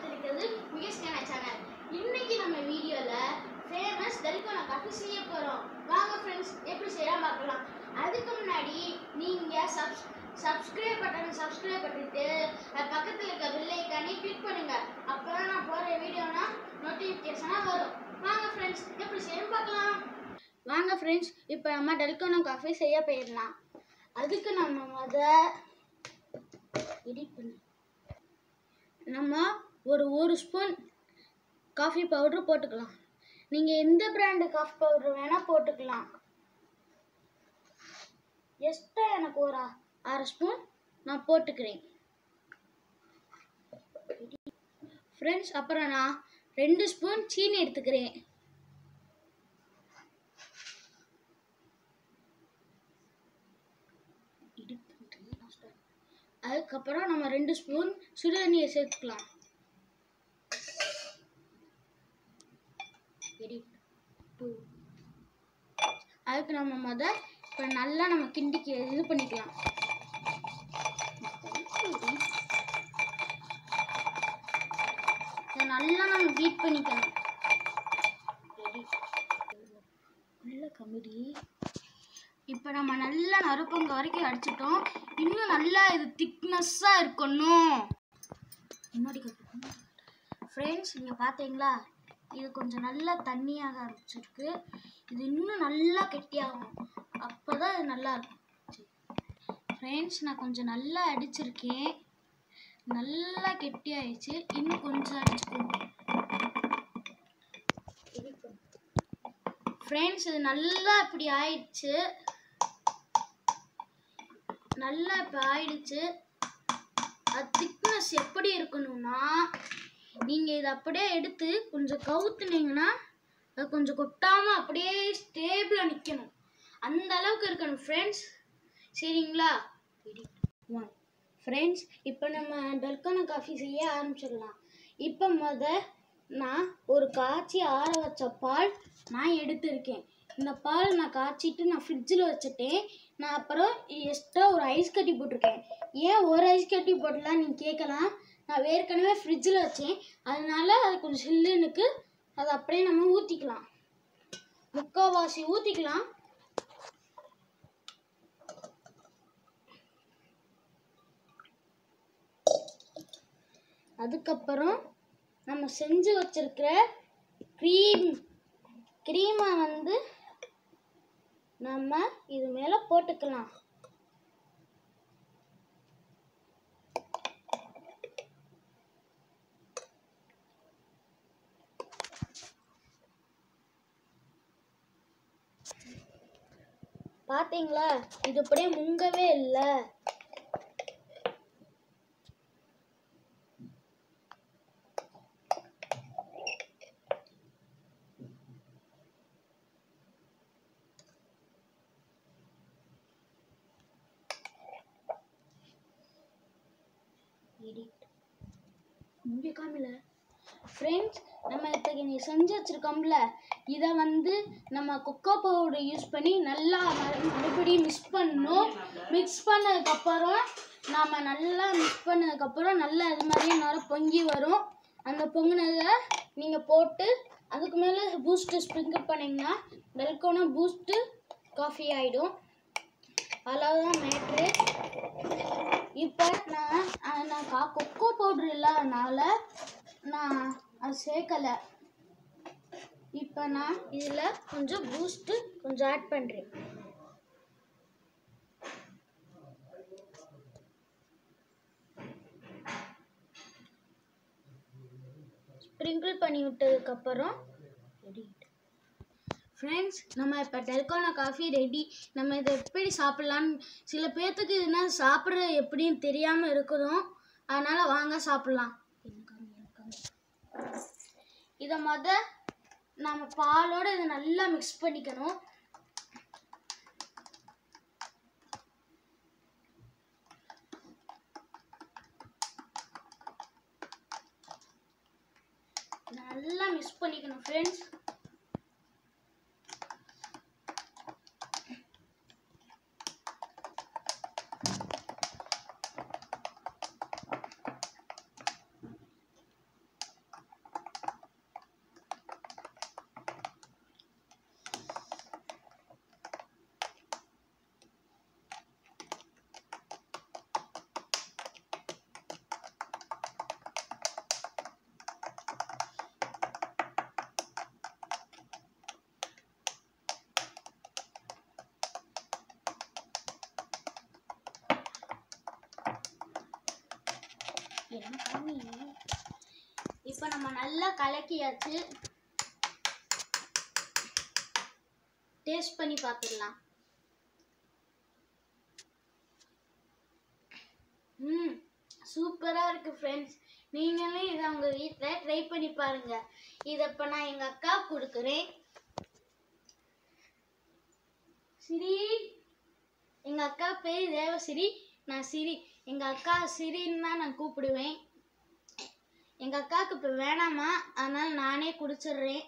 பார்த்துருக்கிறது முகேஷ்கான channel இன்னைக்கு நம்ம வீடியோல ஃபேமஸ் டெல்கோனா காஃபி செய்ய போறோம். வாங்க ஃப்ரெண்ட்ஸ் எப்படி செய்யலாம் பார்க்கலாம். அதுக்கு முன்னாடி நீங்க சப்ஸ் சப்ஸ்கிரைப் பட்டனை சப்ஸ்கிரைப் பண்ணிட்டு பக்கத்தில் இருக்க பெல் ஐக்கானே கிளிக் பண்ணுங்க. அப்பதான் நான் போகிற வீடியோனா நோட்டிஃபிகேஷனாக வரும். வாங்க ஃப்ரெண்ட்ஸ் எப்படி செய்யணும் பார்க்கலாம். வாங்க ஃப்ரெண்ட்ஸ் இப்போ நம்ம டெல்கோனா காஃபி செய்ய போயிடலாம். அதுக்கு நம்ம முத எடிட் பண்ணி. நம்ம ஒரு ஒரு ஸ்பூன் காஃபி பவுடரு போட்டுக்கலாம். நீங்கள் எந்த பிராண்டு காஃபி பவுடர் வேணால் போட்டுக்கலாம். எக்ஸ்ட்ரா எனக்கு ஒரு அரை ஸ்பூன் நான் போட்டுக்கிறேன். ஃப்ரெண்ட்ஸ் அப்புறம் நான் ரெண்டு ஸ்பூன் சீனி எடுத்துக்கிறேன். அதுக்கப்புறம் நம்ம ரெண்டு ஸ்பூன் சுடுதண்ணியை சேர்த்துக்கலாம். வெரி டூ அதுக்கு நம்ம முத இப்போ நல்லா நம்ம கிண்டிக்கு இது பண்ணிக்கலாம். நல்லா நம்ம பீட் பண்ணிக்கணும். கமிடி இப்போ நம்ம நல்லா நறுக்கங்க வரைக்கும் அடிச்சிட்டோம். இன்னும் நல்லா இது திக்னஸ்ஸாக இருக்கணும். முன்னாடி ஃப்ரெண்ட்ஸ் நீங்கள் பார்த்தீங்களா? இது கொஞ்சம் நல்லா தண்ணியாக ஆரம்பிச்சிருக்கு இது இன்னும் நல்லா கெட்டியாகும். அப்போ தான் இது நல்லா இருக்கும். ஃப்ரெண்ட்ஸ் நான் கொஞ்சம் நல்லா அடிச்சிருக்கேன். நல்லா கெட்டியாயிடுச்சு. இன்னும் கொஞ்சம் அடிச்சுக்கோங்க. ஃப்ரெண்ட்ஸ் இது நல்லா இப்படி ஆயிடுச்சு. நல்லா இப்போ ஆயிடுச்சு. அது திக்னஸ் எப்படி இருக்கணும்னா நீங்கள் இதை அப்படியே எடுத்து கொஞ்சம் கவுத்துனீங்கன்னா அது கொஞ்சம் கொட்டாமல் அப்படியே ஸ்டேபிளாக நிற்கணும் அந்த அளவுக்கு இருக்கணும் ஃப்ரெண்ட்ஸ் சரிங்களா? ஒன் ஃப்ரெண்ட்ஸ் இப்போ நம்ம டல்கோனா காஃபி செய்ய ஆரம்பிச்சிடலாம். இப்போ முத நான் ஒரு காய்ச்சி ஆற வச்ச பால் நான் எடுத்திருக்கேன். இந்த பால் நான் காய்ச்சிட்டு நான் ஃப்ரிட்ஜில் வச்சுட்டேன். நான் அப்புறம் எக்ஸ்ட்ரா ஒரு ஐஸ் கட்டி போட்டிருக்கேன். ஏன் ஒரு ஐஸ் கட்டி போடலாம் நீங்கள் கேட்கலாம். நான் ஏற்கனவே ஃப்ரிட்ஜில் வச்சேன். அதனால அது கொஞ்சம் சில்லுனுக்கு அதை அப்படியே நம்ம ஊற்றிக்கலாம் முக்கால்வாசி ஊற்றிக்கலாம் அதுக்கப்புறம் நம்ம செஞ்சு வச்சிருக்கிற க்ரீம் க்ரீமை வந்து நம்ம இது மேலே போட்டுக்கலாம். பாத்தீங்களா? இது அப்படியே முங்கவே இல்லை. எடிட் இங்கே காமில ஃப்ரெண்ட்ஸ் நம்ம இத்தகைய நீ செஞ்சு வச்சுருக்கோம்ல இதை வந்து நம்ம கொக்கோ பவுடர் யூஸ் பண்ணி நல்லா மறுபடியும் மிக்ஸ் பண்ணணும். மிக்ஸ் பண்ணதுக்கப்புறம் நாம் நல்லா மிக்ஸ் பண்ணதுக்கப்புறம் நல்லா இது மாதிரியே நல்லா பொங்கி வரும். அந்த பொங்கினதை நீங்கள் போட்டு அதுக்கு மேலே பூஸ்ட்டு ஸ்ப்ரிங்கிள் பண்ணிங்கன்னா டெல்கோனா பூஸ்ட்டு காஃபி ஆகிடும் அவ்வளோதான் மேட்ரு இப்போ நான் நான் கா கொக்கோ பவுடர் இல்லாதனால நான் அது சேர்க்கலை. இப்போ நான் இதில் கொஞ்சம் பூஸ்ட்டு கொஞ்சம் ஆட் பண்ணுறேன் ஸ்ப்ரிங்கிள் பண்ணி விட்டதுக்கப்புறம் ஃப்ரெண்ட்ஸ் நம்ம இப்போ டெல்கோனா காஃபி ரெடி நம்ம இதை எப்படி சாப்பிட்லான்னு சில பேர்த்துக்கு இதுனா சாப்பிட்றது எப்படின்னு தெரியாமல் இருக்கிறோம். அதனால் வாங்க சாப்பிட்லாம். இதை மொத நம்ம பாலோட இதை நல்லா மிக்ஸ் பண்ணிக்கணும். நல்லா மிக்ஸ் பண்ணிக்கணும் ஃப்ரெண்ட்ஸ் என்ன பண்ணி? இப்போ நம்ம நல்லா கலக்கியாச்சு. டேஸ்ட் பண்ணி பார்த்துடலாம் ம் சூப்பராக இருக்குது ஃப்ரெண்ட்ஸ் நீங்களும் இதை உங்கள் வீட்டில் ட்ரை பண்ணி பாருங்கள் இதை இப்போ நான் எங்கள் அக்கா கொடுக்குறேன். சிரி எங்கள் அக்கா பேர் தேவசிரி. நான் சிரி. எங்கள் அக்கா சிரின்னு தான் நான் கூப்பிடுவேன். எங்கள் அக்காவுக்கு இப்போ வேணாமா? அதனால் நானே குடிச்சிடுறேன்.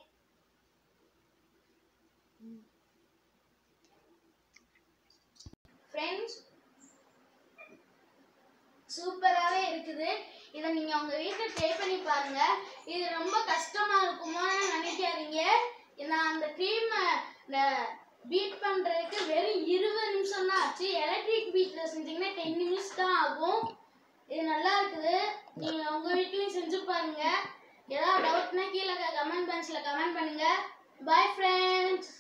ஃப்ரெண்ட்ஸ் சூப்பராகவே இருக்குது. இதை நீங்கள் உங்கள் வீட்டில் ட்ரை பண்ணி பாருங்க. இது ரொம்ப கஷ்டமாக இருக்குமோன்னு நினைக்காதீங்க. நான் அந்த க்ரீமை பீட் பண்ணுறதுக்கு வெறும் இருபது நிமிஷம் தான் ஆச்சு. எலக்ட்ரிக் பீட்டில் செஞ்சீங்கன்னா டென் நிமிஷம் தான் ஆகும். இது நல்லா இருக்குது. நீங்கள் உங்கள் வீட்லேயும் செஞ்சு பாருங்க. ஏதாவது டவுட்னா கீழே கமெண்ட் பாக்ஸில் கமெண்ட் பண்ணுங்கள் பாய் ஃப்ரெண்ட்ஸ்